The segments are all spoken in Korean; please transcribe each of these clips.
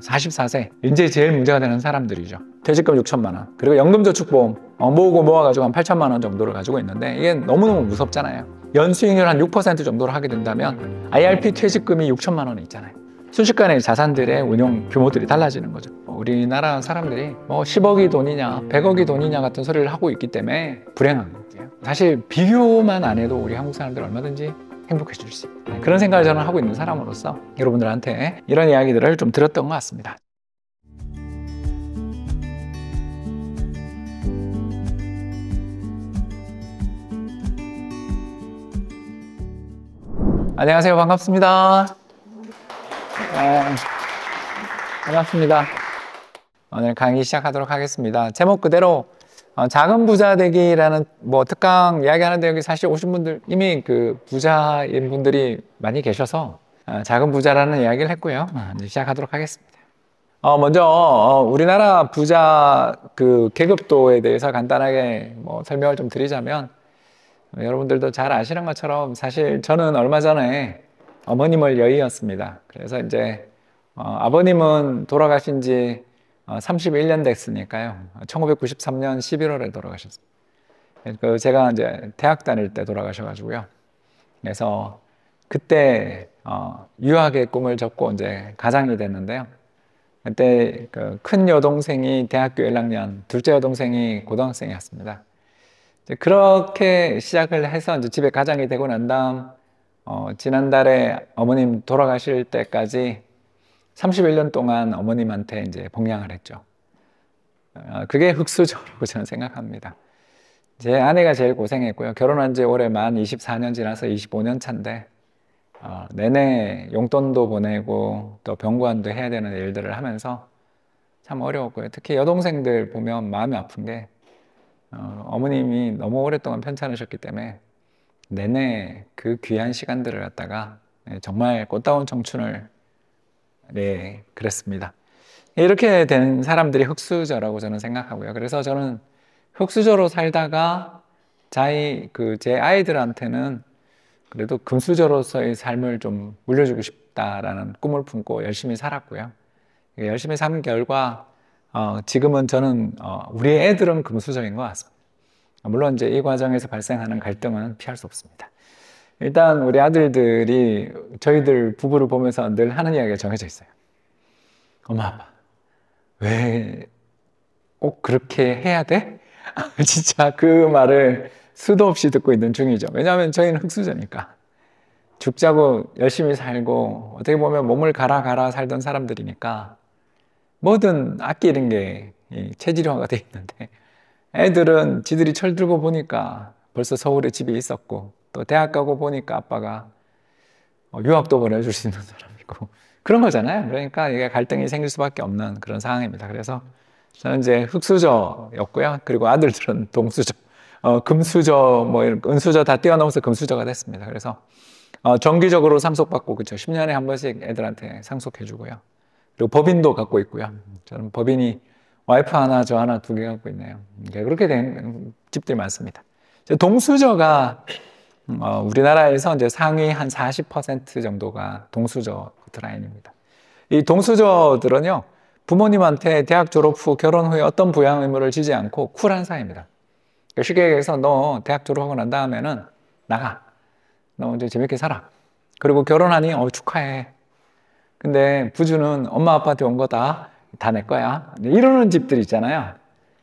44세 이제 제일 문제가 되는 사람들이죠. 퇴직금 6천만 원 그리고 연금저축보험 어, 모으고 모아가지고 한 8천만 원 정도를 가지고 있는데 이게 너무너무 무섭잖아요. 연수익률 한 6% 정도로 하게 된다면 IRP 퇴직금이 6천만 원이 있잖아요. 순식간에 자산들의 운용 규모들이 달라지는 거죠. 우리나라 사람들이 뭐 10억이 돈이냐, 100억이 돈이냐 같은 소리를 하고 있기 때문에 불행한 거예요. 사실 비교만 안 해도 우리 한국 사람들 얼마든지 행복해질 수 있다. 그런 생각을 저는 하고 있는 사람으로서 여러분들한테 이런 이야기들을 좀 들었던 것 같습니다. 안녕하세요. 반갑습니다. 네, 반갑습니다. 오늘 강의 시작하도록 하겠습니다. 제목 그대로 어, 작은 부자 되기라는 뭐 특강 이야기하는데 여기 사실 오신 분들 이미 그 부자인 분들이 많이 계셔서 어, 작은 부자라는 이야기를 했고요. 어, 이제 시작하도록 하겠습니다. 어, 먼저 어, 우리나라 부자 그 계급도에 대해서 간단하게 뭐 설명을 좀 드리자면 여러분들도 잘 아시는 것처럼 사실 저는 얼마 전에 어머님을 여의었습니다. 그래서 이제 어, 아버님은 돌아가신 지 31년 어, 됐으니까요. 1993년 11월에 돌아가셨습니다. 그 제가 이제 대학 다닐 때 돌아가셔가지고요. 그래서 그때 어, 유학의 꿈을 접고 이제 가장이 됐는데요. 그때 그 큰 여동생이 대학교 1학년, 둘째 여동생이 고등학생이었습니다. 그렇게 시작을 해서 이제 집에 가장이 되고 난 다음 어, 지난달에 어머님 돌아가실 때까지 31년 동안 어머님한테 이제 봉양을 했죠. 어, 그게 흑수저라고 저는 생각합니다. 제 아내가 제일 고생했고요. 결혼한 지 올해 만 24년 지나서 25년 차인데 어, 내내 용돈도 보내고 또 병관도 해야 되는 일들을 하면서 참 어려웠고요. 특히 여동생들 보면 마음이 아픈 게 어, 어머님이 너무 오랫동안 편찮으셨기 때문에 내내 그 귀한 시간들을 갖다가 네, 정말 꽃다운 청춘을 네 그랬습니다. 이렇게 된 사람들이 흑수저라고 저는 생각하고요. 그래서 저는 흑수저로 살다가 자이 그 제 아이들한테는 그래도 금수저로서의 삶을 좀 물려주고 싶다라는 꿈을 품고 열심히 살았고요. 열심히 산 결과 어, 지금은 저는 어, 우리 애들은 금수저인 것 같습니다. 물론 이제 이 과정에서 발생하는 갈등은 피할 수 없습니다. 일단 우리 아들들이 저희들 부부를 보면서 늘 하는 이야기가 정해져 있어요. 엄마, 아빠, 왜 꼭 그렇게 해야 돼? 진짜 그 말을 수도 없이 듣고 있는 중이죠. 왜냐하면 저희는 흑수저니까. 죽자고 열심히 살고 어떻게 보면 몸을 갈아 갈아 살던 사람들이니까 뭐든 아끼는 게 체질화가 돼 있는데 애들은 지들이 철들고 보니까 벌써 서울에 집이 있었고 또 대학 가고 보니까 아빠가 어, 유학도 보내줄 수 있는 사람이고 그런 거잖아요. 그러니까 이게 갈등이 생길 수밖에 없는 그런 상황입니다. 그래서 저는 이제 흑수저였고요. 그리고 아들들은 동수저, 어, 금수저, 뭐 은수저 다 뛰어넘어서 금수저가 됐습니다. 그래서 어, 정기적으로 상속받고 그렇죠. 10년에 한 번씩 애들한테 상속해주고요. 그리고 법인도 갖고 있고요. 저는 법인이 와이프 하나, 저 하나, 두 개 갖고 있네요. 그렇게 된 집들이 많습니다. 동수저가 어, 우리나라에서 이제 상위 한 40% 정도가 동수저 커트라인입니다. 이 동수저들은요, 부모님한테 대학 졸업 후, 결혼 후에 어떤 부양 의무를 지지 않고 쿨한 사이입니다. 그러니까 쉽게 얘기해서 너 대학 졸업하고 난 다음에는 나가. 너 이제 재밌게 살아. 그리고 결혼하니, 어, 축하해. 근데 부주는 엄마 아빠한테 온 거다. 다 내 거야. 이러는 집들 있잖아요.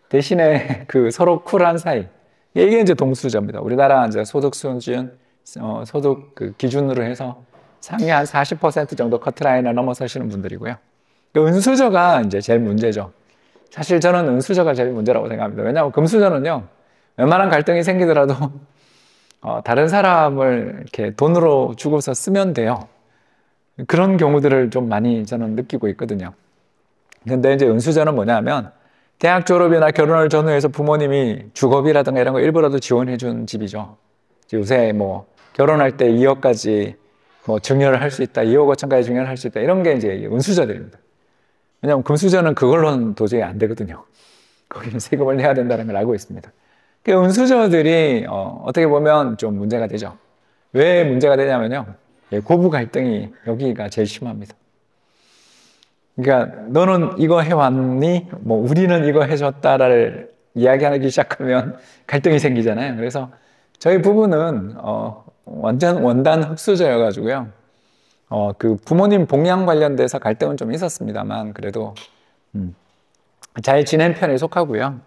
대신에 그 서로 쿨한 사이. 이게 이제 동수저입니다. 우리나라 이제 소득 수준, 어, 소득 그 기준으로 해서 상위 한 40% 정도 커트라인을 넘어서시는 분들이고요. 그 은수저가 이제 제일 문제죠. 사실 저는 은수저가 제일 문제라고 생각합니다. 왜냐하면 금수저는요, 웬만한 갈등이 생기더라도 어, 다른 사람을 이렇게 돈으로 주고서 쓰면 돼요. 그런 경우들을 좀 많이 저는 느끼고 있거든요. 근데 이제 은수저는 뭐냐면 대학 졸업이나 결혼을 전후해서 부모님이 주거비라든가 이런 거 일부라도 지원해 준 집이죠. 요새 뭐 결혼할 때 2억까지 뭐 증여를 할 수 있다, 2억 5천까지 증여를 할 수 있다 이런 게 이제 은수저들입니다. 왜냐하면 금수저는 그걸로는 도저히 안 되거든요. 거기는 세금을 내야 된다는 걸 알고 있습니다. 그 은수저들이 어, 떻게 보면 좀 문제가 되죠. 왜 문제가 되냐면요. 예, 고부 갈등이 여기가 제일 심합니다. 그러니까 너는 이거 해왔니? 뭐 우리는 이거 해줬다를 이야기하기 시작하면 갈등이 생기잖아요. 그래서 저희 부부는 어, 완전 원단 흑수저여가지고요. 어, 그 부모님 봉양 관련돼서 갈등은 좀 있었습니다만 그래도 음, 잘 지낸 편에 속하고요.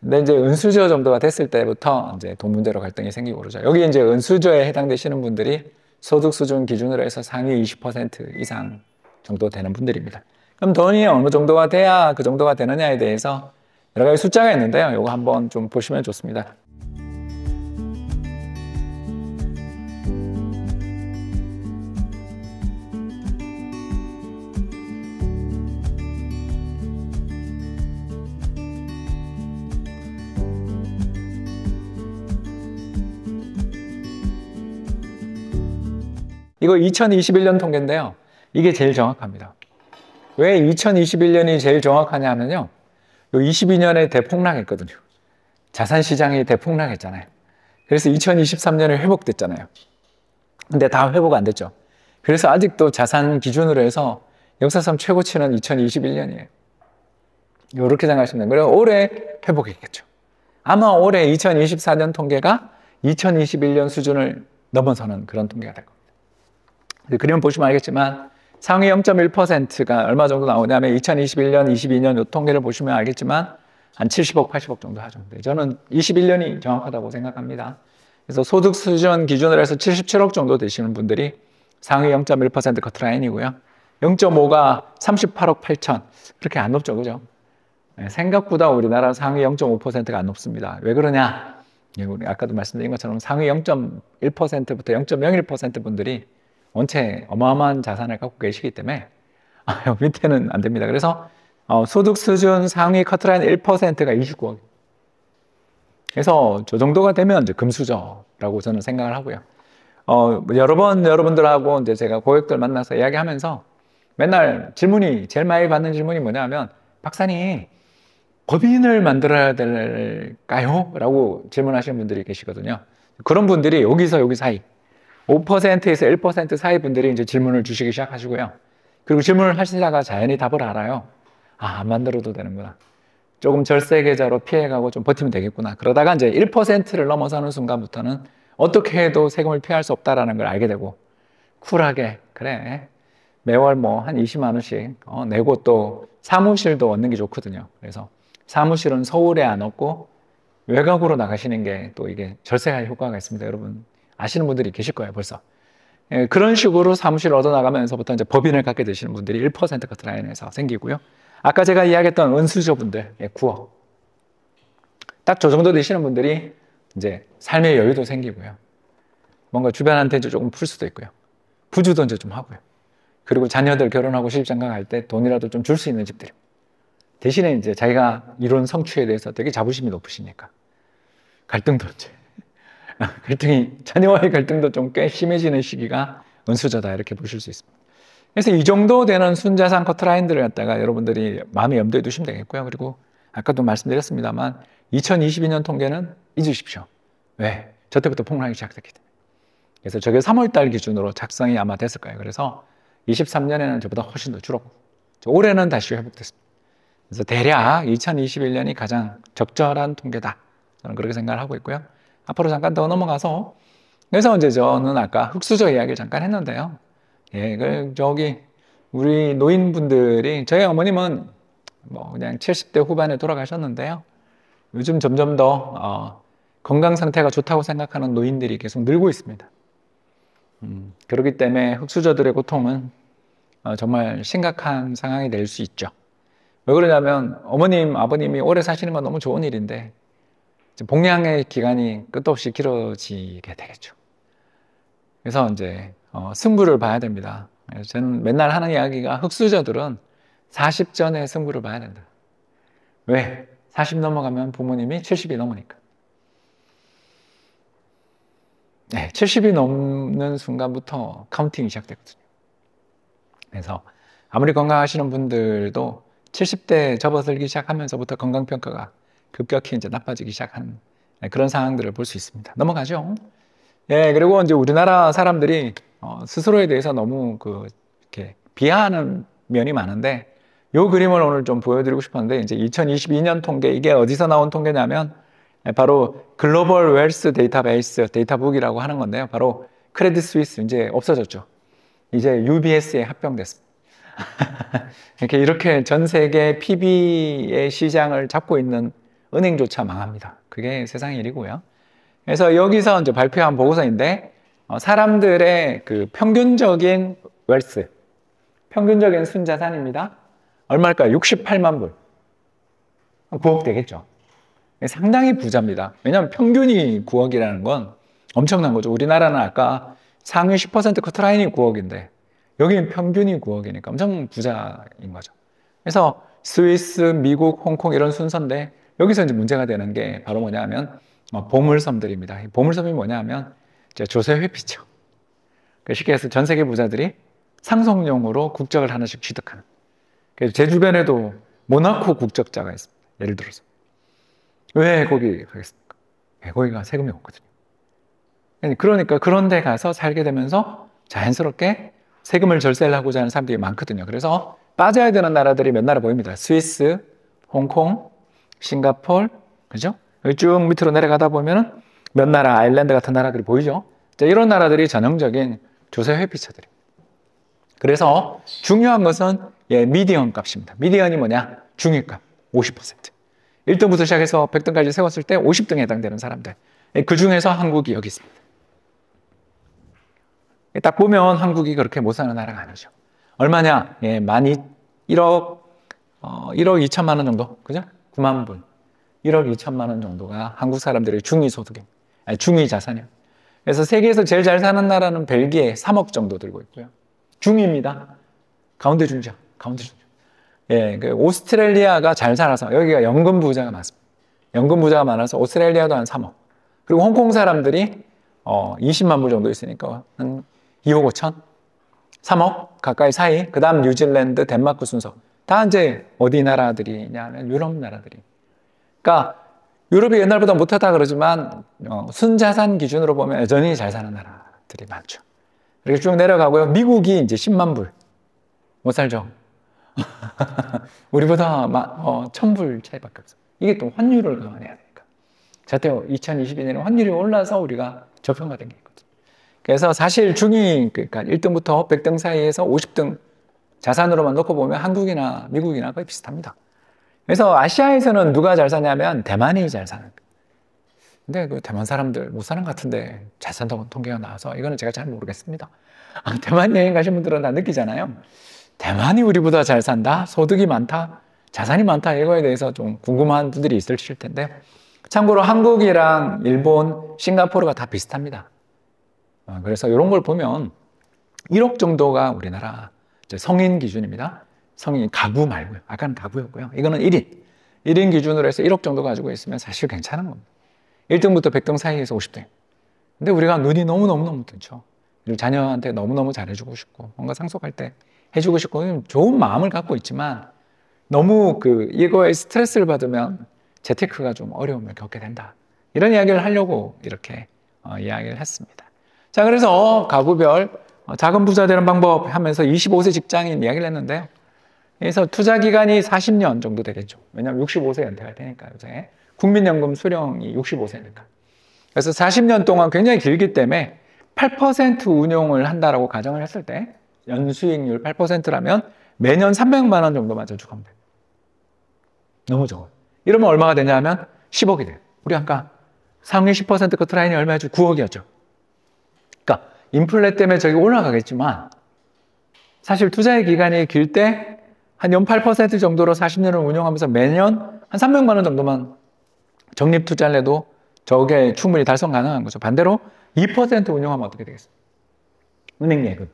근데 이제 은수저 정도가 됐을 때부터 이제 돈 문제로 갈등이 생기고 그러죠. 여기 이제 은수저에 해당되시는 분들이 소득 수준 기준으로 해서 상위 20% 이상 정도 되는 분들입니다. 그럼 돈이 어느 정도가 돼야 그 정도가 되느냐에 대해서 여러 가지 숫자가 있는데요. 이거 한번 좀 보시면 좋습니다. 이거 2021년 통계인데요. 이게 제일 정확합니다. 왜 2021년이 제일 정확하냐 하면요. 22년에 대폭락했거든요. 자산 시장이 대폭락했잖아요. 그래서 2023년에 회복됐잖아요. 근데 다 회복 안 됐죠. 그래서 아직도 자산 기준으로 해서 역사상 최고치는 2021년이에요. 이렇게 생각하시면 돼요. 올해 회복했겠죠. 아마 올해 2024년 통계가 2021년 수준을 넘어서는 그런 통계가 될 겁니다. 그림 보시면 알겠지만 상위 0.1%가 얼마 정도 나오냐면 2021년, 22년 요 통계를 보시면 알겠지만 한 70억, 80억 정도 하죠. 저는 21년이 정확하다고 생각합니다. 그래서 소득 수준 기준으로 해서 77억 정도 되시는 분들이 상위 0.1% 커트라인이고요. 0.5가 38억 8천. 그렇게 안 높죠. 그죠? 네, 생각보다 우리나라 상위 0.5%가 안 높습니다. 왜 그러냐? 예, 아까도 말씀드린 것처럼 상위 0.1%부터 0.01% 분들이 원체 어마어마한 자산을 갖고 계시기 때문에 아, 밑에는 안 됩니다. 그래서 어, 소득 수준 상위 커트라인 1%가 29억. 그래서 저 정도가 되면 이제 금수저라고 저는 생각을 하고요. 어, 여러 번 여러분들하고 이제 제가 고객들 만나서 이야기하면서 맨날 질문이 제일 많이 받는 질문이 뭐냐면 박사님 법인을 만들어야 될까요? 라고 질문하시는 분들이 계시거든요. 그런 분들이 여기서 여기 사이 5%에서 1% 사이 분들이 이제 질문을 주시기 시작하시고요. 그리고 질문을 하시다가 자연히 답을 알아요. 아, 안 만들어도 되는구나. 조금 절세 계좌로 피해가고 좀 버티면 되겠구나. 그러다가 이제 1%를 넘어서는 순간부터는 어떻게 해도 세금을 피할 수 없다라는 걸 알게 되고 쿨하게 그래 매월 뭐 한 20만 원씩 어, 내고 또 사무실도 얻는 게 좋거든요. 그래서 사무실은 서울에 안 얻고 외곽으로 나가시는 게 또 이게 절세할 효과가 있습니다. 여러분 아시는 분들이 계실 거예요, 벌써. 예, 그런 식으로 사무실을 얻어나가면서부터 이제 법인을 갖게 되시는 분들이 1% 커트라인에서 생기고요. 아까 제가 이야기했던 은수저분들, 예, 9억. 딱 저 정도 되시는 분들이 이제 삶의 여유도 생기고요. 뭔가 주변한테 조금 풀 수도 있고요. 부주도 이제 좀 하고요. 그리고 자녀들 결혼하고 시집장가 갈 때 돈이라도 좀 줄 수 있는 집들. 대신에 이제 자기가 이룬 성취에 대해서 되게 자부심이 높으시니까 갈등도 이제 갈등이 자녀와의 갈등도 좀 꽤 심해지는 시기가 은수저다 이렇게 보실 수 있습니다. 그래서 이 정도 되는 순자산 커트라인들을 갖다가 여러분들이 마음에 염두에 두시면 되겠고요. 그리고 아까도 말씀드렸습니다만 2022년 통계는 잊으십시오. 왜? 저 때부터 폭락이 시작됐기 때문에. 그래서 저게 3월달 기준으로 작성이 아마 됐을 거예요. 그래서 23년에는 저보다 훨씬 더 줄었고 올해는 다시 회복됐습니다. 그래서 대략 2021년이 가장 적절한 통계다. 저는 그렇게 생각을 하고 있고요. 앞으로 잠깐 더 넘어가서 그래서 이제 저는 아까 흑수저 이야기를 잠깐 했는데요. 예, 그 저기 우리 노인분들이 저희 어머님은 뭐 그냥 70대 후반에 돌아가셨는데요. 요즘 점점 더 어, 건강 상태가 좋다고 생각하는 노인들이 계속 늘고 있습니다. 음, 그렇기 때문에 흑수저들의 고통은 어, 정말 심각한 상황이 될 수 있죠. 왜 그러냐면 어머님, 아버님이 오래 사시는 건 너무 좋은 일인데 복량의 기간이 끝도 없이 길어지게 되겠죠. 그래서 이제 어, 승부를 봐야 됩니다. 저는 맨날 하는 이야기가 흑수저들은 40 전에 승부를 봐야 된다. 왜? 40 넘어가면 부모님이 70이 넘으니까. 네, 70이 넘는 순간부터 카운팅이 시작되거든요. 그래서 아무리 건강하시는 분들도 70대 접어들기 시작하면서부터 건강평가가 급격히 이제 나빠지기 시작하는 그런 상황들을 볼 수 있습니다. 넘어가죠. 예, 그리고 이제 우리나라 사람들이 어, 스스로에 대해서 너무 그 이렇게 비하하는 면이 많은데 요 그림을 오늘 좀 보여드리고 싶었는데 이제 2022년 통계 이게 어디서 나온 통계냐면 바로 Global Wealth Database Databook이라고 하는 건데요. 바로 크레딧 스위스 이제 없어졌죠. 이제 UBS에 합병됐습니다. 이렇게 이렇게 전 세계 PB의 시장을 잡고 있는 은행조차 망합니다. 그게 세상 일이고요. 그래서 여기서 이제 발표한 보고서인데 어, 사람들의 그 평균적인 wealth, 평균적인 순자산입니다. 얼마일까요? 68만 불. 9억 되겠죠. 상당히 부자입니다. 왜냐하면 평균이 9억이라는 건 엄청난 거죠. 우리나라는 아까 상위 10% 커트라인이 9억인데 여기는 평균이 9억이니까 엄청 부자인 거죠. 그래서 스위스, 미국, 홍콩 이런 순서인데 여기서 이제 문제가 되는 게 바로 뭐냐면 어, 보물섬들입니다. 보물섬이 뭐냐면 조세 회피죠. 그 쉽게 해서 전 세계 부자들이 상속용으로 국적을 하나씩 취득하는. 그래서 제 주변에도 모나코 국적자가 있습니다. 예를 들어서. 왜 거기 가겠습니까? 네, 거기가 세금이 없거든요. 그러니까 그런 데 가서 살게 되면서 자연스럽게 세금을 절세를 하고자 하는 사람들이 많거든요. 그래서 빠져야 되는 나라들이 몇 나라 보입니다. 스위스, 홍콩, 싱가폴, 그죠? 쭉 밑으로 내려가다 보면은 몇 나라, 아일랜드 같은 나라들이 보이죠? 이런 나라들이 전형적인 조세 회피처들입니다. 그래서 중요한 것은 예, 미디언 값입니다. 미디언이 뭐냐? 중위값 50%. 1등부터 시작해서 100등까지 세웠을 때 50등에 해당되는 사람들. 예, 그 중에서 한국이 여기 있습니다. 예, 딱 보면 한국이 그렇게 못 사는 나라가 아니죠. 얼마냐? 예, 많이 1억, 어, 1억 2천만 원 정도. 그죠? 9만 불. 1억 2천만 원 정도가 한국 사람들의 중위 소득입니다. 중위 자산이요. 그래서 세계에서 제일 잘 사는 나라는 벨기에 3억 정도 들고 있고요. 중위입니다. 가운데 중자, 가운데 중자. 예, 그 오스트레일리아가 잘 살아서 여기가 연금 부자가 많습니다. 연금 부자가 많아서 오스트레일리아도 한 3억. 그리고 홍콩 사람들이 어, 20만 불 정도 있으니까 한 2억 5천, 3억 가까이 사이. 그다음 뉴질랜드, 덴마크 순서. 다 이제 어디 나라들이냐면 유럽 나라들이. 그러니까 유럽이 옛날보다 못하다 그러지만 어, 순자산 기준으로 보면 여전히 잘 사는 나라들이 많죠. 이렇게 쭉 내려가고요. 미국이 이제 10만 불. 못 살죠. 우리보다 어, 1000불 차이밖에 없어. 이게 또 환율을 감안해야 되니까. 자태 2022년에 환율이 올라서 우리가 저평가된 게 있거든요. 그래서 사실 중위, 그러니까 1등부터 100등 사이에서 50등 자산으로만 놓고 보면 한국이나 미국이나 거의 비슷합니다. 그래서 아시아에서는 누가 잘 사냐면 대만이 잘 사는. 근데 그 대만 사람들 못 사는 것 같은데 잘 산다고 통계가 나와서 이거는 제가 잘 모르겠습니다. 아, 대만 여행 가신 분들은 다 느끼잖아요. 대만이 우리보다 잘 산다? 소득이 많다? 자산이 많다? 이거에 대해서 좀 궁금한 분들이 있으실 텐데 참고로 한국이랑 일본, 싱가포르가 다 비슷합니다. 아, 그래서 이런 걸 보면 1억 정도가 우리나라 성인 기준입니다. 성인 가구 말고요. 아까는 가구였고요. 이거는 1인. 1인 기준으로 해서 1억 정도 가지고 있으면 사실 괜찮은 겁니다. 1등부터 100등 사이에서 50등. 근데 우리가 눈이 너무너무너무 뜨죠. 그리고 자녀한테 너무너무 잘해주고 싶고, 뭔가 상속할 때 해주고 싶고, 좋은 마음을 갖고 있지만, 너무 그, 이거에 스트레스를 받으면 재테크가 좀 어려움을 겪게 된다. 이런 이야기를 하려고 이렇게 어, 이야기를 했습니다. 자, 그래서 가구별 어, 자금 부자 되는 방법 하면서 25세 직장인 이야기를 했는데요. 그래서 투자 기간이 40년 정도 되겠죠. 왜냐하면 65세 연퇴가 되니까 요새 국민연금 수령이 65세니까. 그래서 40년 동안 굉장히 길기 때문에 8% 운용을 한다라고 가정을 했을 때 연수익률 8%라면 매년 300만 원 정도만 저축하면 돼요. 너무 적어요. 이러면 얼마가 되냐면 10억이 돼요. 우리 아까 상위 10% 커트라인이 얼마였죠? 9억이었죠. 인플레 때문에 저기 올라가겠지만 사실 투자의 기간이 길 때 한0.8% 정도로 40년을 운영하면서 매년 한 300만 원 정도만 적립 투자를 해도 저게 충분히 달성 가능한 거죠. 반대로 2% 운영하면 어떻게 되겠어요? 은행 예금.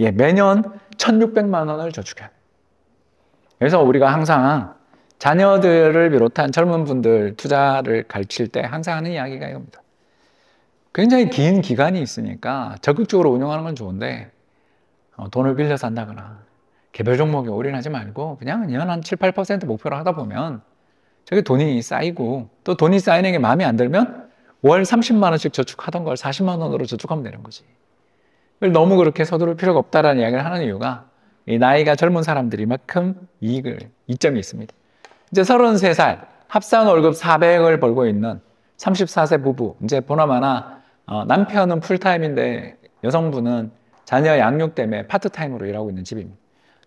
예, 매년 1,600만 원을 저축해요. 그래서 우리가 항상 자녀들을 비롯한 젊은 분들 투자를 가르칠 때 항상 하는 이야기가 이겁니다. 굉장히 긴 기간이 있으니까 적극적으로 운영하는 건 좋은데 어, 돈을 빌려서 한다거나 개별 종목에 올인하지 말고 그냥 연 한 7, 8% 목표로 하다 보면 저게 돈이 쌓이고 또 돈이 쌓이는 게 마음에 안 들면 월 30만 원씩 저축하던 걸 40만 원으로 저축하면 되는 거지. 너무 그렇게 서두를 필요가 없다라는 이야기를 하는 이유가 이 나이가 젊은 사람들이만큼 이익을, 이점이 있습니다. 이제 33살, 합산 월급 400을 벌고 있는 34세 부부, 이제 보나마나 어, 남편은 풀타임인데 여성분은 자녀 양육 때문에 파트타임으로 일하고 있는 집입니다.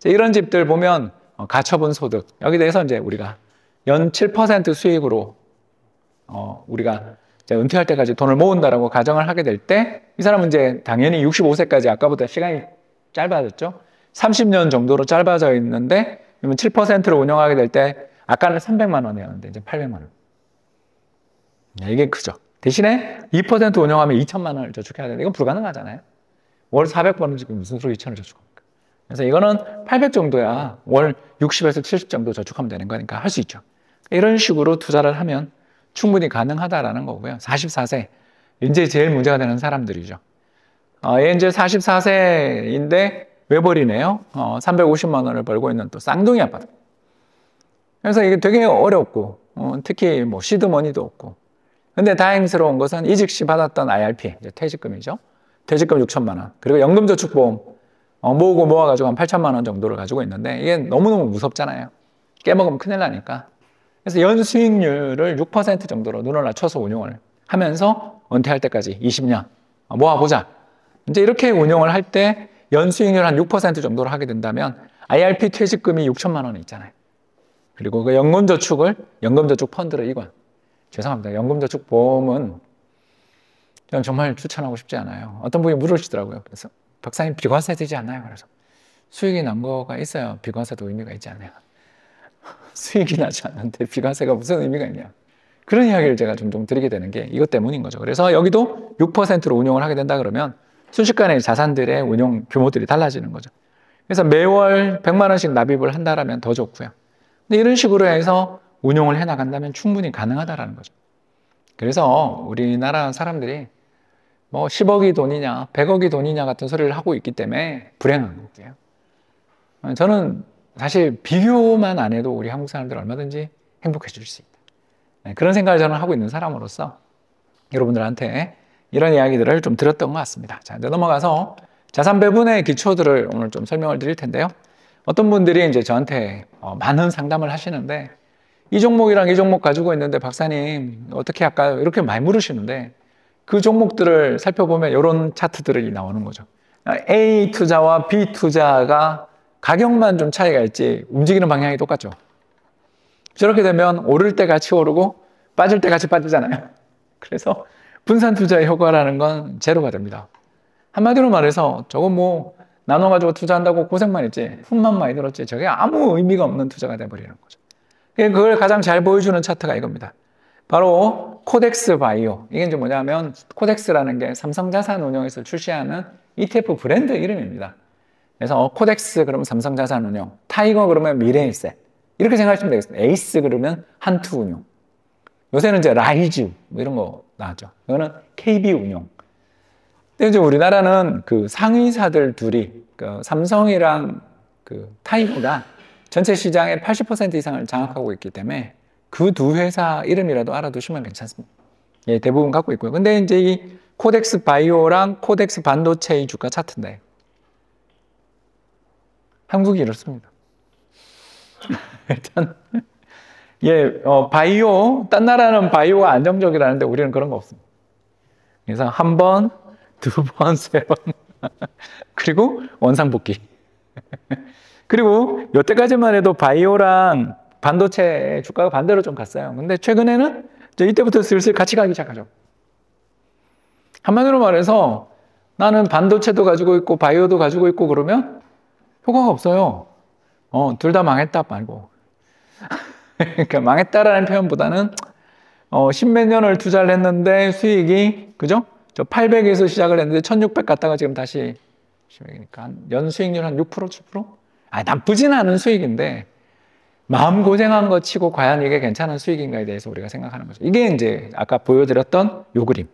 이런 집들 보면 어, 가처분 소득, 여기 대해서 이제 우리가 연 7% 수익으로 어, 우리가 은퇴할 때까지 돈을 모은다라고 가정을 하게 될 때 이 사람은 이제 당연히 65세까지 아까보다 시간이 짧아졌죠. 30년 정도로 짧아져 있는데 그러면 7%를 운영하게 될 때 아까는 300만 원이었는데 이제 800만 원. 네, 이게 크죠. 대신에 2% 운영하면 2천만 원을 저축해야 되는데 이건 불가능하잖아요. 월 400번은 지금 무슨 소리 2천을 저축합니까? 그래서 이거는 800 정도야 월 60에서 70 정도 저축하면 되는 거니까 할 수 있죠. 이런 식으로 투자를 하면 충분히 가능하다라는 거고요. 44세. 이제 제일 문제가 되는 사람들이죠. 어, 얘 이제 44세인데 외벌이네요. 어, 350만 원을 벌고 있는 또 쌍둥이 아빠들. 그래서 이게 되게 어렵고, 어, 특히 뭐 시드머니도 없고. 근데 다행스러운 것은 이직 시 받았던 IRP, 이제 퇴직금이죠. 퇴직금 6천만 원. 그리고 연금저축보험 어, 모으고 모아가지고 한 8천만 원 정도를 가지고 있는데 이게 너무너무 무섭잖아요. 깨먹으면 큰일 나니까. 그래서 연 수익률을 6% 정도로 눈을 낮춰서 운용을 하면서 은퇴할 때까지 20년 모아보자. 이제 이렇게 운용을 할 때 연 수익률 한 6% 정도로 하게 된다면 IRP 퇴직금이 6천만 원 있잖아요. 그리고 그 연금저축을 연금저축 펀드로 이관. 죄송합니다. 연금저축보험은 저는 정말 추천하고 싶지 않아요. 어떤 분이 물으시더라고요. 그래서 박사님 비과세 되지 않나요? 그래서 수익이 난 거가 있어요. 비과세도 의미가 있지 않아요. 수익이 나지 않는데 비과세가 무슨 의미가 있냐. 그런 이야기를 제가 종종 드리게 되는 게 이것 때문인 거죠. 그래서 여기도 6%로 운용을 하게 된다 그러면 순식간에 자산들의 운용 규모들이 달라지는 거죠. 그래서 매월 100만 원씩 납입을 한다라면 더 좋고요. 근데 이런 식으로 해서 운용을 해 나간다면 충분히 가능하다라는 거죠. 그래서 우리나라 사람들이 뭐 10억이 돈이냐, 100억이 돈이냐 같은 소리를 하고 있기 때문에 불행한 거예요. 저는 사실 비교만 안 해도 우리 한국 사람들 얼마든지 행복해질 수 있다. 네, 그런 생각을 저는 하고 있는 사람으로서 여러분들한테 이런 이야기들을 좀 드렸던 것 같습니다. 자, 이제 넘어가서 자산 배분의 기초들을 오늘 좀 설명을 드릴 텐데요. 어떤 분들이 이제 저한테 어, 많은 상담을 하시는데 이 종목이랑 이 종목 가지고 있는데 박사님 어떻게 할까요? 이렇게 많이 물으시는데 그 종목들을 살펴보면 이런 차트들이 나오는 거죠. A 투자와 B 투자가 가격만 좀 차이가 있지 움직이는 방향이 똑같죠. 저렇게 되면 오를 때 같이 오르고 빠질 때 같이 빠지잖아요. 그래서 분산 투자의 효과라는 건 제로가 됩니다. 한마디로 말해서 저거 뭐 나눠가지고 투자한다고 고생만 했지 푼만 많이 들었지 저게 아무 의미가 없는 투자가 돼버리는 거죠. 그걸 가장 잘 보여주는 차트가 이겁니다. 바로 코덱스 바이오. 이게 이제 뭐냐면 코덱스라는 게 삼성자산운용에서 출시하는 ETF 브랜드 이름입니다. 그래서 코덱스 그러면 삼성자산운용, 타이거 그러면 미래에셋 이렇게 생각하시면 되겠습니다. 에이스 그러면 한투운용. 요새는 이제 라이즈 뭐 이런 거 나왔죠. 이거는 KB운용. 근데 이제 우리나라는 그 상위사들 둘이 그 삼성이랑 그 타이거가 전체 시장의 80% 이상을 장악하고 있기 때문에 그 두 회사 이름이라도 알아두시면 괜찮습니다. 예, 대부분 갖고 있고요. 근데 이제 이 코덱스 바이오랑 코덱스 반도체의 주가 차트인데 한국이 이렇습니다. 일단 예, 어, 바이오 딴 나라는 바이오가 안정적이라는데 우리는 그런 거 없습니다. 그래서 한 번, 두 번, 세 번, 그리고 원상복귀. 그리고 여태까지만 해도 바이오랑 반도체 주가가 반대로 좀 갔어요. 근데 최근에는 이때부터 슬슬 같이 가기 시작하죠. 한마디로 말해서 나는 반도체도 가지고 있고 바이오도 가지고 있고 그러면 효과가 없어요. 어, 둘 다 망했다 말고. 그러니까 망했다라는 표현보다는 어, 십몇 년을 투자를 했는데 수익이 그죠? 저 800에서 시작을 했는데 1600 갔다가 지금 다시 그러니까 연 수익률 한 6% 7%? 아, 나쁘진 않은 수익인데 마음 고생한 거 치고 과연 이게 괜찮은 수익인가에 대해서 우리가 생각하는 거죠. 이게 이제 아까 보여드렸던 요 그림.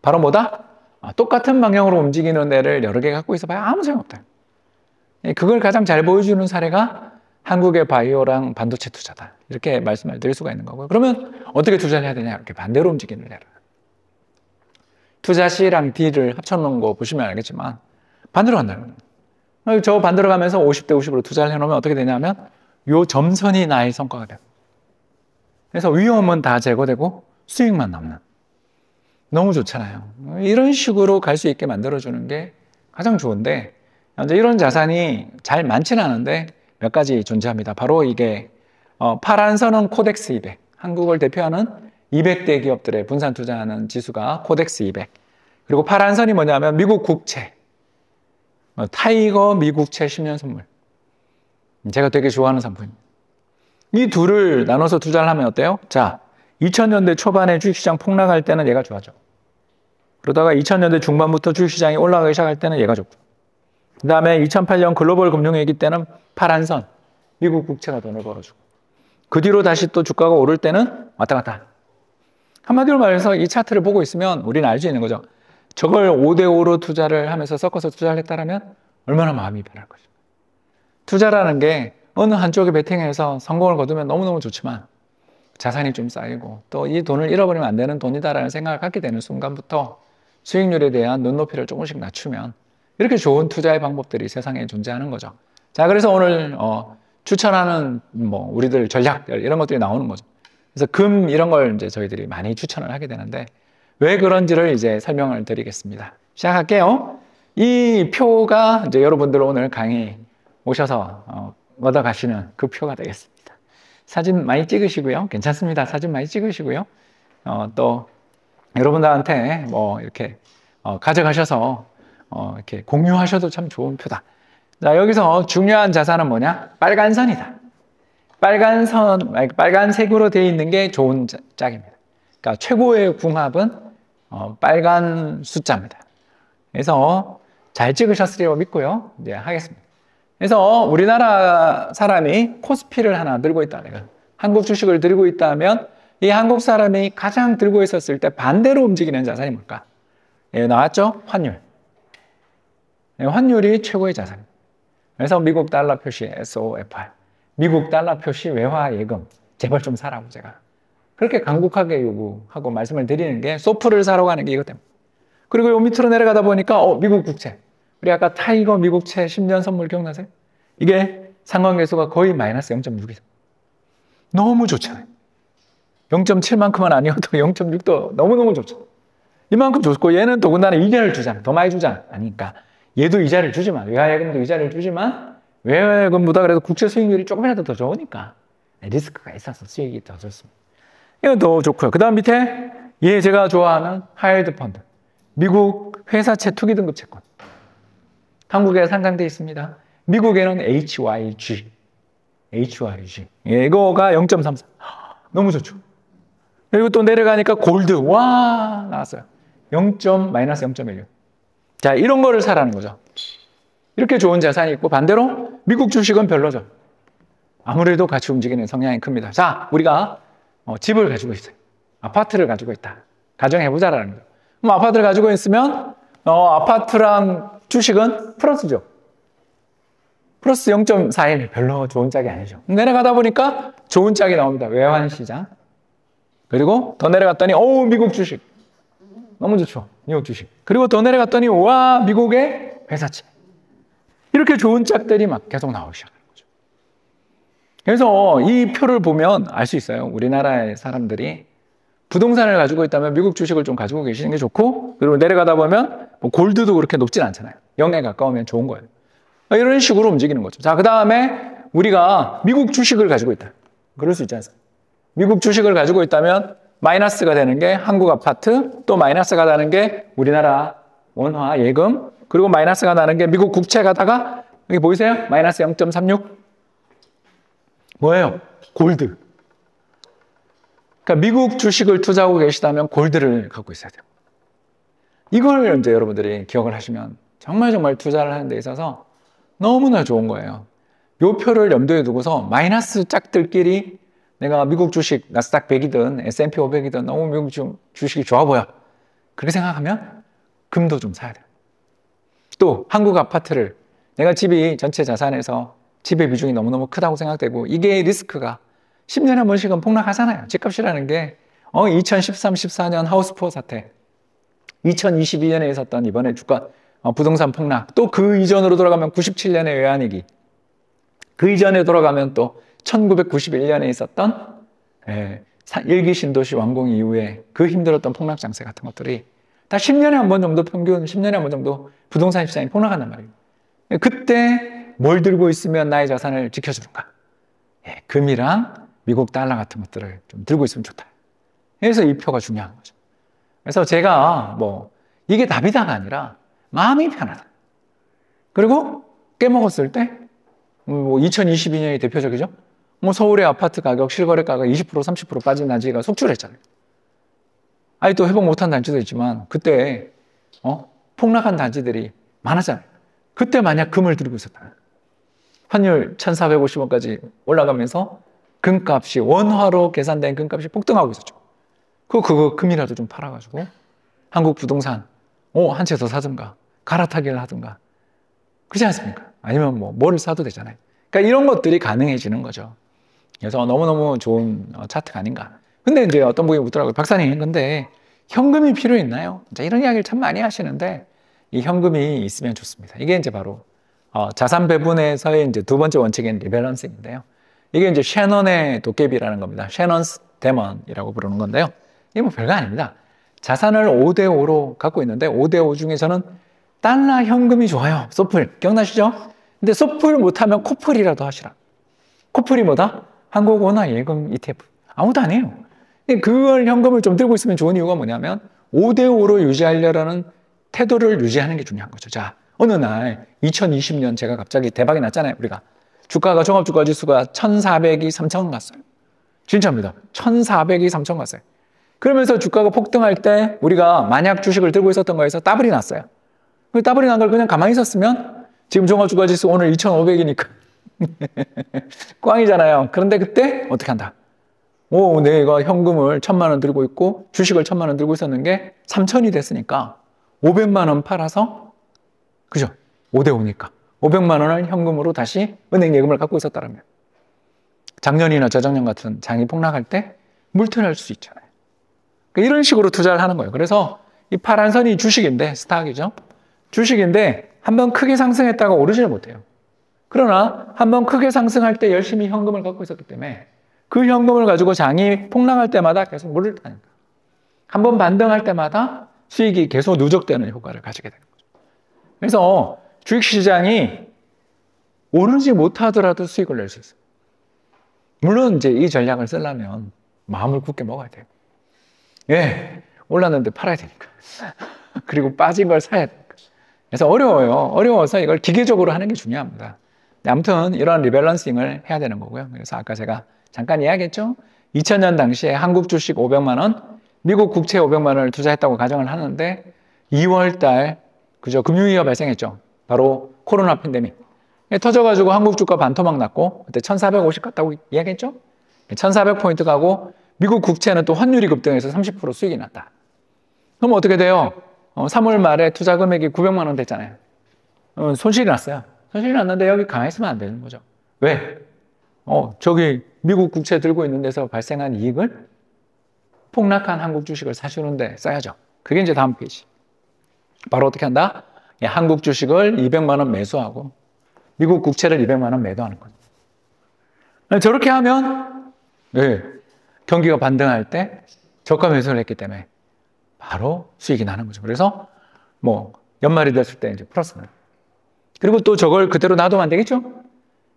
바로 뭐다? 아, 똑같은 방향으로 움직이는 애를 여러 개 갖고 있어 봐야 아무 소용없다. 예, 그걸 가장 잘 보여주는 사례가 한국의 바이오랑 반도체 투자다. 이렇게 말씀을 드릴 수가 있는 거고요. 그러면 어떻게 투자를 해야 되냐? 이렇게 반대로 움직이는 애를. 투자 C랑 D를 합쳐놓은 거 보시면 알겠지만 반대로 간다는 거예요. 저 반대로 가면서 50대 50으로 투자를 해놓으면 어떻게 되냐면 요 점선이 나의 성과가 돼요. 그래서 위험은 다 제거되고 수익만 남는. 너무 좋잖아요. 이런 식으로 갈 수 있게 만들어주는 게 가장 좋은데, 이제 이런 자산이 잘 많지는 않은데 몇 가지 존재합니다. 바로 이게 어, 파란 선은 코덱스 200. 한국을 대표하는 200대 기업들의 분산 투자하는 지수가 코덱스 200. 그리고 파란 선이 뭐냐면 미국 국채. 어, 타이거 미국채 10년 선물. 제가 되게 좋아하는 상품입니다. 이 둘을 나눠서 투자를 하면 어때요? 자, 2000년대 초반에 주식시장 폭락할 때는 얘가 좋아져. 그러다가 2000년대 중반부터 주식시장이 올라가기 시작할 때는 얘가 좋고. 그 다음에 2008년 글로벌 금융위기 때는 파란 선, 미국 국채가 돈을 벌어주고. 그 뒤로 다시 또 주가가 오를 때는 왔다 갔다. 한마디로 말해서 이 차트를 보고 있으면 우리는 알 수 있는 거죠. 저걸 5대5로 투자를 하면서 섞어서 투자를 했다면 얼마나 마음이 편할 것인가. 투자라는 게 어느 한쪽에 베팅해서 성공을 거두면 너무너무 좋지만 자산이 좀 쌓이고 또 이 돈을 잃어버리면 안 되는 돈이다라는 생각을 갖게 되는 순간부터 수익률에 대한 눈높이를 조금씩 낮추면 이렇게 좋은 투자의 방법들이 세상에 존재하는 거죠. 자, 그래서 오늘 어, 추천하는 뭐 우리들 전략들 이런 것들이 나오는 거죠. 그래서 금 이런 걸 이제 저희들이 많이 추천을 하게 되는데 왜 그런지를 이제 설명을 드리겠습니다. 시작할게요. 이 표가 이제 여러분들 오늘 강의 오셔서 어, 얻어 가시는 그 표가 되겠습니다. 사진 많이 찍으시고요. 괜찮습니다. 사진 많이 찍으시고요. 어, 또 여러분들한테 뭐 이렇게 어, 가져가셔서 어, 이렇게 공유하셔도 참 좋은 표다. 자, 여기서 중요한 자산은 뭐냐? 빨간 선이다. 빨간 선, 빨간색으로 되어 있는 게 좋은 짝입니다. 그러니까 최고의 궁합은 어, 빨간 숫자입니다. 그래서 잘 찍으셨으리라고 믿고요. 이제 하겠습니다. 그래서 우리나라 사람이 코스피를 하나 들고 있다. 내가 한국 주식을 들고 있다면 이 한국 사람이 가장 들고 있었을 때 반대로 움직이는 자산이 뭘까? 예, 나왔죠? 환율. 예, 환율이 최고의 자산입니다. 그래서 미국 달러 표시 SOFR. 미국 달러 표시 외화 예금. 제발 좀 사라고 제가. 그렇게 간곡하게 요구하고 말씀을 드리는 게 SOFR를 사라고 하는 게 이것 때문에. 그리고 요 밑으로 내려가다 보니까 어, 미국 국채. 우리 아까 타이거 미국채 10년 선물 기억나세요? 이게 상관계수가 거의 마이너스 0.6이죠. 너무 좋잖아요. 0.7만큼은 아니어도 0.6도 너무너무 좋죠. 이만큼 좋고 얘는 더군다나 이자를 주잖아. 더 많이 주잖아. 아니까 얘도 이자를 주지만 외화예금도 이자를 주지만 외화예금보다 그래도 국채 수익률이 조금이라도 더 좋으니까 리스크가 있어서 수익이 더 좋습니다. 이건 더 좋고요. 그 다음 밑에 얘 제가 좋아하는 high yield 펀드. 미국 회사채 투기 등급 채권. 한국에 상장돼 있습니다. 미국에는 HYG. HYG. 예, 이거가 0.34. 너무 좋죠. 그리고 또 내려가니까 골드. 와, 나왔어요. 0. 마이너스 0.16. 자, 이런 거를 사라는 거죠. 이렇게 좋은 자산이 있고 반대로 미국 주식은 별로죠. 아무래도 같이 움직이는 성향이 큽니다. 자, 우리가 어, 집을 가지고 있어요. 아파트를 가지고 있다. 가정해보자라는 거죠. 그럼 아파트를 가지고 있으면 어, 아파트랑 주식은 플러스죠. 플러스 0.41 별로 좋은 짝이 아니죠. 내려가다 보니까 좋은 짝이 나옵니다. 외환시장. 그리고 더 내려갔더니 오 미국 주식. 너무 좋죠. 미국 주식. 그리고 더 내려갔더니 와 미국의 회사채. 이렇게 좋은 짝들이 막 계속 나오기 거죠. 그래서 이 표를 보면 알 수 있어요. 우리나라의 사람들이 부동산을 가지고 있다면 미국 주식을 좀 가지고 계시는 게 좋고 그리고 내려가다 보면 뭐 골드도 그렇게 높진 않잖아요. 0에 가까우면 좋은 거예요. 이런 식으로 움직이는 거죠. 자, 그 다음에 우리가 미국 주식을 가지고 있다. 그럴 수 있지 않습니까? 미국 주식을 가지고 있다면 마이너스가 되는 게 한국 아파트, 또 마이너스가 나는 게 우리나라 원화 예금, 그리고 마이너스가 나는 게 미국 국채 가다가 여기 보이세요? 마이너스 0.36? 뭐예요? 골드. 그러니까 미국 주식을 투자하고 계시다면 골드를 갖고 있어야 돼요. 이걸 이제 여러분들이 기억을 하시면 정말 정말 투자를 하는 데 있어서 너무나 좋은 거예요. 요 표를 염두에 두고서 마이너스 짝들끼리 내가 미국 주식 나스닥 100이든 S&P 500이든 너무 미국 주식이 좋아 보여. 그렇게 생각하면 금도 좀 사야 돼요. 또 한국 아파트를 내가 집이 전체 자산에서 집의 비중이 너무너무 크다고 생각되고 이게 리스크가 10년에 한 번씩은 폭락하잖아요. 집값이라는 게 어, 2013, 14년 하우스푸어 사태, 2022년에 있었던 이번에 주가 어, 부동산 폭락. 또 그 이전으로 돌아가면 97년의 외환위기. 그 이전에 돌아가면 또 1991년에 있었던 예, 일기 신도시 완공 이후에 그 힘들었던 폭락 장세 같은 것들이 다 10년에 한 번 정도 평균 10년에 한 번 정도 부동산 시장이 폭락한단 말이에요. 예, 그때 뭘 들고 있으면 나의 자산을 지켜주는가? 예, 금이랑 미국 달러 같은 것들을 좀 들고 있으면 좋다. 그래서 이 표가 중요한 거죠. 그래서 제가 뭐 이게 답이다가 아니라 마음이 편하다. 그리고 깨먹었을 때, 뭐 2022년이 대표적이죠? 뭐 서울의 아파트 가격, 실거래 가가 20% 30% 빠진 단지가 속출했잖아요. 아니 또 회복 못한 단지도 있지만 그때 어? 폭락한 단지들이 많았잖아요. 그때 만약 금을 들고 있었다. 환율 1,450원까지 올라가면서 금값이 원화로 계산된 금값이 폭등하고 있었죠. 그 그거 금이라도 좀 팔아가지고 한국 부동산 어, 한 채 더 사든가 갈아타기를 하든가 그렇지 않습니까? 아니면 뭐 뭐를 사도 되잖아요. 그러니까 이런 것들이 가능해지는 거죠. 그래서 너무너무 좋은 어, 차트가 아닌가. 근데 이제 어떤 분이 묻더라고요. 박사님, 근데 현금이 필요 있나요? 이런 이야기를 참 많이 하시는데 이 현금이 있으면 좋습니다. 이게 이제 바로 어, 자산 배분에서의 이제 두 번째 원칙인 rebalancing인데요. 이게 이제 셰넌의 도깨비라는 겁니다. Shannon's Demon이라고 부르는 건데요. 이게 뭐 별거 아닙니다. 자산을 5대 5로 갖고 있는데 5대 5 중에 저는 달러 현금이 좋아요. SOFR. 기억나시죠? 근데 소풀 못하면 코풀이라도 하시라. 코풀이 뭐다? 한국 원화 예금 ETF. 아무도 안 해요. 그걸 현금을 좀 들고 있으면 좋은 이유가 뭐냐면 5대 5로 유지하려는 태도를 유지하는 게 중요한 거죠. 자, 어느 날 2020년 제가 갑자기 대박이 났잖아요. 우리가. 주가가 종합주가 지수가 1,400이 3,000 갔어요. 진짜입니다. 1,400이 3,000 갔어요. 그러면서 주가가 폭등할 때 우리가 만약 주식을 들고 있었던 거에서 따블이 났어요. 그 따블이 난 걸 그냥 가만히 있었으면 지금 종합주가 지수 오늘 2,500이니까 꽝이잖아요. 그런데 그때 어떻게 한다? 오, 내가 현금을 천만 원 들고 있고 주식을 천만 원 들고 있었는 게 3천이 됐으니까 500만 원 팔아서 그죠? 5대 5니까 500만 원을 현금으로 다시 은행 예금을 갖고 있었다면 작년이나 저작년 같은 장이 폭락할 때 물투를 수 있잖아요. 그러니까 이런 식으로 투자를 하는 거예요. 그래서 이 파란 선이 주식인데 스탁이죠. 주식인데 한 번 크게 상승했다가 오르지를 못해요. 그러나 한 번 크게 상승할 때 열심히 현금을 갖고 있었기 때문에 그 현금을 가지고 장이 폭락할 때마다 계속 물을 타니까. 한 번 반등할 때마다 수익이 계속 누적되는 효과를 가지게 거죠. 그래서 주식시장이 오르지 못하더라도 수익을 낼 수 있어요. 물론 이제 이 전략을 쓰려면 마음을 굳게 먹어야 돼요. 예, 올랐는데 팔아야 되니까. 그리고 빠진 걸 사야 되니까. 그래서 어려워요. 어려워서 이걸 기계적으로 하는 게 중요합니다. 아무튼 이런 리밸런싱을 해야 되는 거고요. 그래서 아까 제가 잠깐 이야기했죠. 2000년 당시에 한국 주식 500만 원, 미국 국채 500만 원을 투자했다고 가정을 하는데 2월 달 그죠 금융위기가 발생했죠. 바로 코로나 팬데믹. 터져가지고 한국 주가 반토막 났고 그때 1450 갔다고 이야기했죠. 1400포인트 가고 미국 국채는 또 환율이 급등해서 30% 수익이 났다. 그럼 어떻게 돼요? 어, 3월 말에 투자 금액이 900만 원 됐잖아요. 어, 손실이 났어요. 손실이 났는데 여기 가만히 있으면 안 되는 거죠. 왜? 어, 저기 미국 국채 들고 있는 데서 발생한 이익을 폭락한 한국 주식을 사주는데 써야죠. 그게 이제 다음 페이지. 바로 어떻게 한다? 예, 한국 주식을 200만 원 매수하고 미국 국채를 200만 원 매도하는 거죠. 저렇게 하면 네, 경기가 반등할 때 저가 매수를 했기 때문에 바로 수익이 나는 거죠. 그래서 뭐 연말이 됐을 때 이제 플러스는 그리고 또 저걸 그대로 놔두면 안 되겠죠?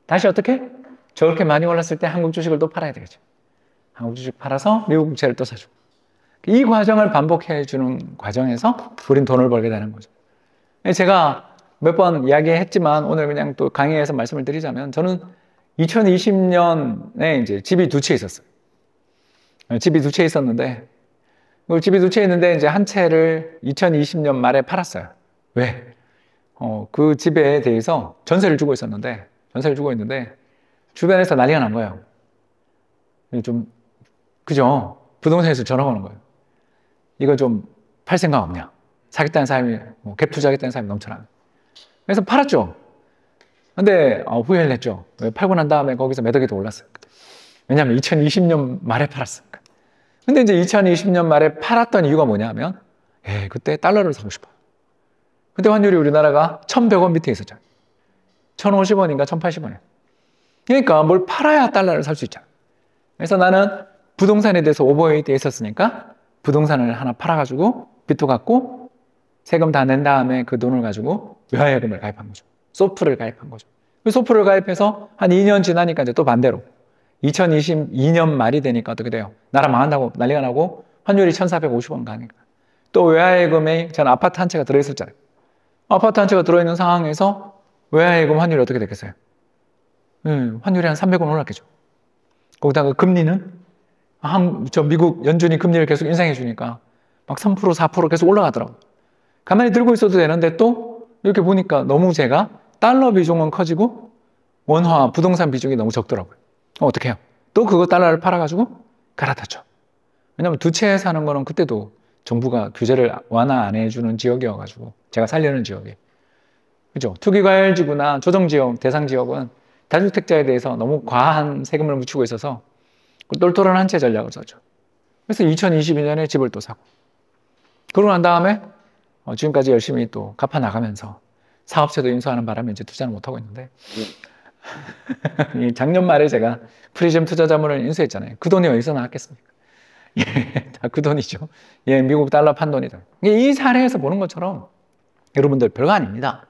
다시 어떻게? 저렇게 많이 올랐을 때 한국 주식을 또 팔아야 되겠죠. 한국 주식 팔아서 미국 국채를 또 사주고. 이 과정을 반복해 주는 과정에서 우린 돈을 벌게 되는 거죠. 제가 몇 번 이야기했지만 오늘 그냥 또 강의에서 말씀을 드리자면 저는 2020년에 이제 집이 두 채 있었어요. 집이 두 채 있었는데 그 집이 두 채 있는데 이제 한 채를 2020년 말에 팔았어요. 왜? 어, 그 집에 대해서 전세를 주고 있었는데, 전세를 주고 있는데, 주변에서 난리가 난 거예요. 좀, 그죠? 부동산에서 전화가 오는 거예요. 이거 좀팔 생각 없냐? 사겠다는 사람이, 뭐, 갭 투자하겠다는 사람이 넘쳐나. 그래서 팔았죠. 근데, 어, 후회를 했죠. 팔고 난 다음에 거기서 매덕이 더 올랐어요. 왜냐면 2020년 말에 팔았으니까. 근데 이제 2020년 말에 팔았던 이유가 뭐냐면, 에 그때 달러를 사고 싶어. 그때 환율이 우리나라가 1,100원 밑에 있었잖아요. 1,050원인가 1,080원이에요. 그러니까 뭘 팔아야 달러를 살 수 있잖아요. 그래서 나는 부동산에 대해서 오버웨이트 했었으니까 부동산을 하나 팔아가지고 빚도 갚고 세금 다 낸 다음에 그 돈을 가지고 외화예금을 가입한 거죠. 소프를 가입한 거죠. 그 소프를 가입해서 한 2년 지나니까 이제 또 반대로 2022년 말이 되니까 어떻게 돼요? 나라 망한다고 난리가 나고 환율이 1,450원 가니까 또 외화예금에 저는 아파트 한 채가 들어있었잖아요. 아파트 한 채가 들어있는 상황에서 외화예금 환율이 어떻게 됐겠어요? 음, 환율이 한 300원 올랐겠죠. 거기다가 금리는 한, 저 미국 연준이 금리를 계속 인상해 주니까 막 3%, 4% 계속 올라가더라고. 가만히 들고 있어도 되는데 또 이렇게 보니까 너무 제가 달러 비중은 커지고 원화, 부동산 비중이 너무 적더라고요. 어, 어떻게 해요? 또 그거 달러를 팔아가지고 갈아탔죠. 왜냐면 두 채 사는 거는 그때도 정부가 규제를 완화 안 해주는 지역이어가지고 제가 살려는 지역이. 그죠? 투기과열지구나 조정지역, 대상지역은 다주택자에 대해서 너무 과한 세금을 묻히고 있어서 똘똘한 한채 전략을 썼죠. 그래서 2022년에 집을 또 사고. 그러고 난 다음에 어, 지금까지 열심히 또 갚아 나가면서 사업체도 인수하는 바람에 이제 투자를 못 하고 있는데 작년 말에 제가 프리즘 투자자문을 인수했잖아요. 그 돈이 어디서 나왔겠습니까? 예, 다 그 돈이죠. 예, 미국 달러 판 돈이다. 이 사례에서 보는 것처럼 여러분들 별거 아닙니다.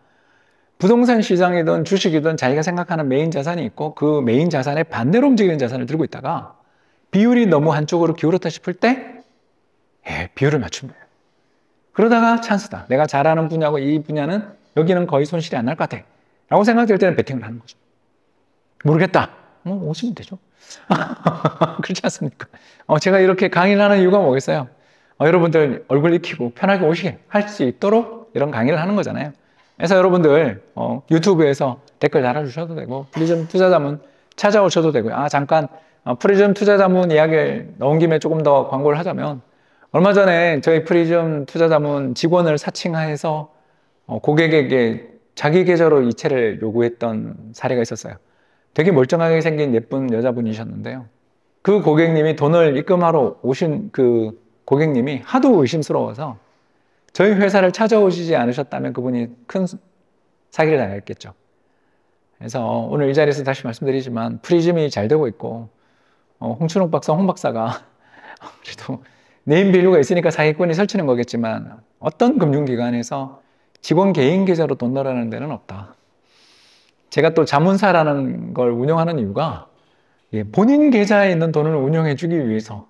부동산 시장이든 주식이든 자기가 생각하는 메인 자산이 있고 그 메인 자산에 반대로 움직이는 자산을 들고 있다가 비율이 너무 한쪽으로 기울었다 싶을 때 예, 비율을 돼요. 그러다가 찬스다. 내가 잘하는 분야고 이 분야는 여기는 거의 손실이 안 날 것 같아. 라고 생각될 때는 베팅을 하는 거죠. 모르겠다. 뭐 오시면 되죠. 그렇지 않습니까? 어, 제가 이렇게 강의를 하는 이유가 뭐겠어요? 어, 여러분들 얼굴 익히고 편하게 오시게 할 수 있도록 이런 강의를 하는 거잖아요. 그래서 여러분들 어, 유튜브에서 댓글 달아주셔도 되고 프리즘 투자자문 찾아오셔도 되고요. 아 잠깐 어, 프리즘 투자자문 이야기를 넣은 김에 조금 더 광고를 하자면 얼마 전에 저희 프리즘 투자자문 직원을 사칭해서 어, 고객에게 자기 계좌로 이체를 요구했던 사례가 있었어요. 되게 멀쩡하게 생긴 예쁜 여자분이셨는데요. 그 고객님이 돈을 입금하러 오신 그 고객님이 하도 의심스러워서 저희 회사를 찾아오시지 않으셨다면 그분이 큰 사기를 당했겠죠. 그래서 오늘 이 자리에서 다시 말씀드리지만 프리즘이 잘 되고 있고 어, 홍춘옥 박사, 홍 박사가 그래도 네임 밸류가 있으니까 사기꾼이 설치는 거겠지만 어떤 금융기관에서 직원 개인 계좌로 돈 넣으라는 데는 없다. 제가 또 자문사라는 걸 운영하는 이유가 본인 계좌에 있는 돈을 운영해 주기 위해서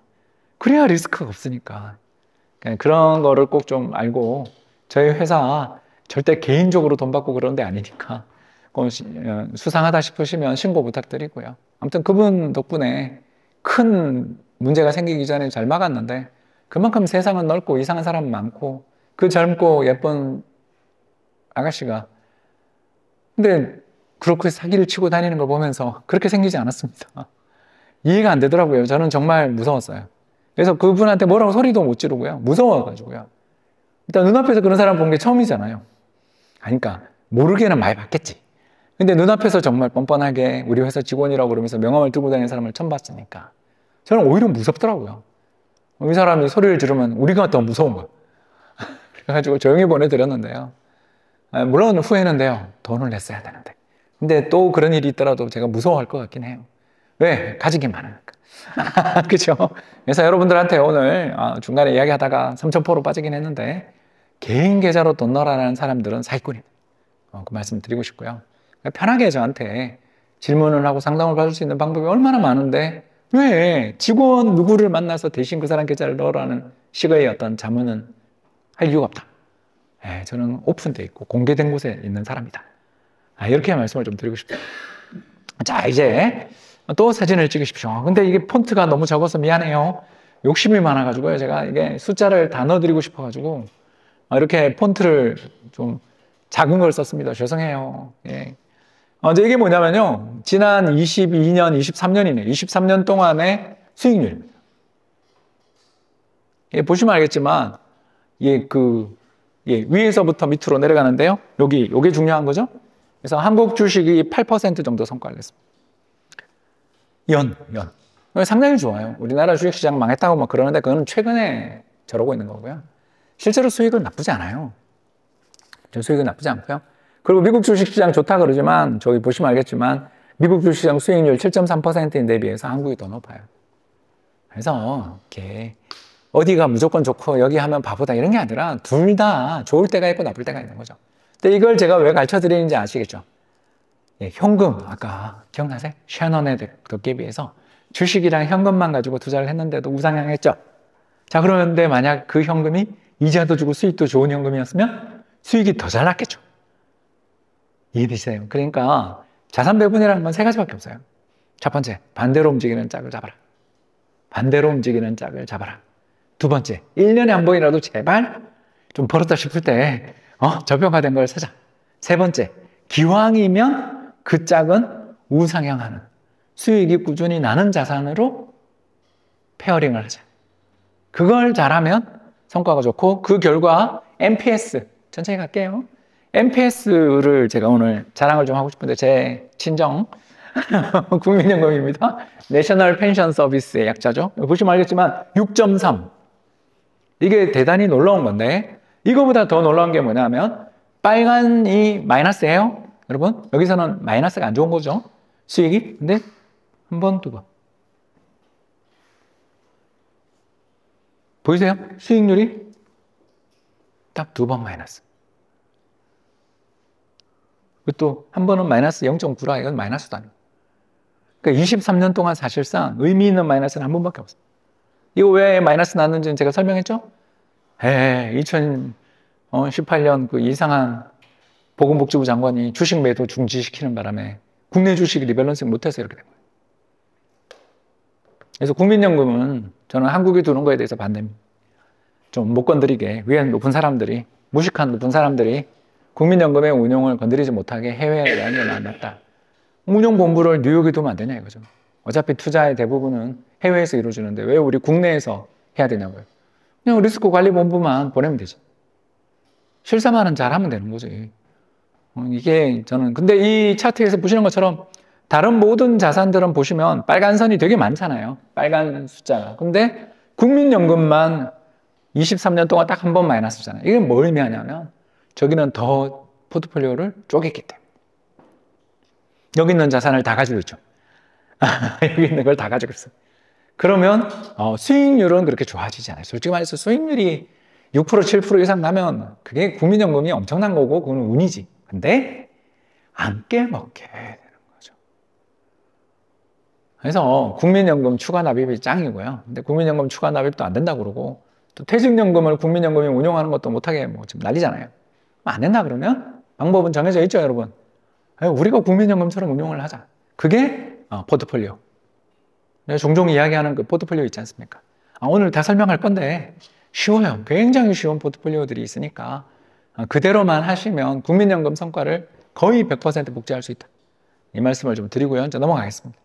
그래야 리스크가 없으니까 그런 거를 꼭 좀 알고 저희 회사 절대 개인적으로 돈 받고 그런 데 아니니까 어, 수상하다 싶으시면 신고 부탁드리고요. 아무튼 그분 덕분에 큰 문제가 생기기 전에 잘 막았는데 그만큼 세상은 넓고 이상한 사람 많고 그 젊고 예쁜 아가씨가 근데 그렇게 사기를 치고 다니는 걸 보면서 그렇게 생기지 않았습니다. 이해가 안 되더라고요. 저는 정말 무서웠어요. 그래서 그분한테 뭐라고 소리도 못 지르고요. 무서워가지고요. 일단 눈앞에서 그런 사람 본 게 처음이잖아요. 그러니까 모르게는 많이 봤겠지. 근데 눈앞에서 정말 뻔뻔하게 우리 회사 직원이라고 그러면서 명함을 들고 다니는 사람을 처음 봤으니까 저는 오히려 무섭더라고요. 이 사람이 소리를 지르면 우리가 더 무서운 거예요. 그래가지고 조용히 보내드렸는데요. 아, 물론 후회는 돼요. 돈을 냈어야 되는데. 근데 또 그런 일이 있더라도 제가 무서워할 것 같긴 해요. 왜? 가지기 많으니까. 그죠? 그래서 여러분들한테 오늘 아, 중간에 이야기하다가 3,000%로 빠지긴 했는데 개인 계좌로 돈 넣으라는 사람들은 사기꾼이다. 어, 그 말씀 드리고 싶고요. 편하게 저한테 질문을 하고 상담을 받을 수 있는 방법이 얼마나 많은데 왜 직원 누구를 만나서 대신 그 사람 계좌를 넣으라는 식의 어떤 자문은 할 이유가 없다. 네, 저는 오픈돼 있고 공개된 곳에 있는 사람이다. 아, 이렇게 말씀을 좀 드리고 싶다. 자, 이제 또 사진을 찍으십시오. 근데 이게 폰트가 너무 적어서 미안해요. 욕심이 많아가지고요. 제가 이게 숫자를 다 넣어드리고 싶어가지고 이렇게 폰트를 좀 작은 걸 썼습니다. 죄송해요. 예. 어, 이제 이게 뭐냐면요. 지난 22년, 23년이네. 23년 동안의 수익률. 예, 보시면 알겠지만, 예, 그, 예, 위에서부터 밑으로 내려가는데요. 여기, 요게 중요한 거죠. 그래서 한국 주식이 8% 정도 성과를 냈습니다. 연, 연. 상당히 좋아요. 우리나라 주식시장 망했다고 막 그러는데 그거는 최근에 저러고 있는 거고요. 실제로 수익은 나쁘지 않아요. 저 수익은 나쁘지 않고요. 그리고 미국 주식시장 좋다 그러지만 저기 보시면 알겠지만 미국 주식시장 수익률 7.3%인데 비해서 한국이 더 높아요. 그래서 이렇게 어디가 무조건 좋고 여기 하면 바보다 이런 게 아니라 둘 다 좋을 때가 있고 나쁠 때가 있는 거죠. 근데 이걸 제가 왜 가르쳐 드리는지 아시겠죠? 예, 현금 아까 기억나세요? 덕기에 비해서 주식이랑 현금만 가지고 투자를 했는데도 우상향했죠. 자 그런데 만약 그 현금이 이자도 주고 수익도 좋은 현금이었으면 수익이 더 잘 났겠죠. 이해되시나요? 그러니까 자산 배분이라는 건 세 가지밖에 없어요. 첫 번째, 반대로 움직이는 짝을 잡아라. 반대로 움직이는 짝을 잡아라. 두 번째, 1년에 한 번이라도 제발 좀 벌었다 싶을 때, 어, 저평가된 걸 사자. 세 번째, 기왕이면 그 짝은 우상향하는 수익이 꾸준히 나는 자산으로 pairing을 하자. 그걸 잘하면 성과가 좋고 그 결과 NPS 천천히 갈게요. NPS를 제가 오늘 자랑을 좀 하고 싶은데 제 친정 국민연금입니다. National Pension Service의 약자죠. 보시면 알겠지만 6.3 이게 대단히 놀라운 건데 이거보다 더 놀라운 게 뭐냐면 빨간이 마이너스예요. 여러분 여기서는 마이너스가 안 좋은 거죠. 수익이 근데 한 번, 두 번. 보이세요? 수익률이 딱 두 번 마이너스. 또한 번은 마이너스 0.9라 이건 마이너스도 아니고. 그러니까 23년 동안 사실상 의미 있는 마이너스는 한 번밖에 없어요. 이거 왜 마이너스 났는지는 제가 설명했죠? 에 2018년 그 이상한 보건복지부 장관이 주식 매도 중지시키는 바람에 국내 주식 리밸런싱 못해서 이렇게 된 거예요. 그래서 국민연금은 저는 한국이 두는 거에 대해서 반대입니다. 좀 못 건드리게 위에 높은 사람들이 무식한 높은 사람들이 국민연금의 운용을 건드리지 못하게 해외에 양해놨다. 운용본부를 뉴욕에 두면 안 되냐 이거죠. 어차피 투자의 대부분은 해외에서 이루어지는데 왜 우리 국내에서 해야 되냐고요. 그냥 리스크 관리 본부만 보내면 되지. 실사만은 잘하면 되는 거지. 어, 이게 저는 근데 이 차트에서 보시는 것처럼 다른 모든 자산들은 보시면 빨간 선이 되게 많잖아요. 빨간 숫자가. 근데 국민연금만 23년 동안 딱 한 번 마이너스잖아요. 이게 뭘 의미하냐면 저기는 더 포트폴리오를 쪼갰기 때문에. 여기 있는 자산을 다 가지고 있죠. 여기 있는 걸 다 가지고 있어요. 그러면 어, 수익률은 그렇게 좋아지지 않아요. 솔직히 말해서 수익률이 6% 7% 이상 나면 그게 국민연금이 엄청난 거고 그거는 운이지. 근데 안 깨먹게 되는 거죠. 그래서 국민연금 추가 납입이 짱이고요. 근데 국민연금 추가 납입도 안 된다 그러고 또 퇴직연금을 국민연금이 운용하는 것도 못하게 뭐 지금 난리잖아요. 안 된다 그러면 방법은 정해져 있죠, 여러분. 우리가 국민연금처럼 운용을 하자. 그게 어, 포트폴리오. 종종 이야기하는 그 포트폴리오 있지 않습니까? 아, 오늘 다 설명할 건데 쉬워요. 굉장히 쉬운 포트폴리오들이 있으니까 어, 그대로만 하시면 국민연금 성과를 거의 100% 복제할 수 있다. 이 말씀을 좀 드리고요. 이제 넘어가겠습니다.